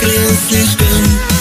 Glanzlicht bin.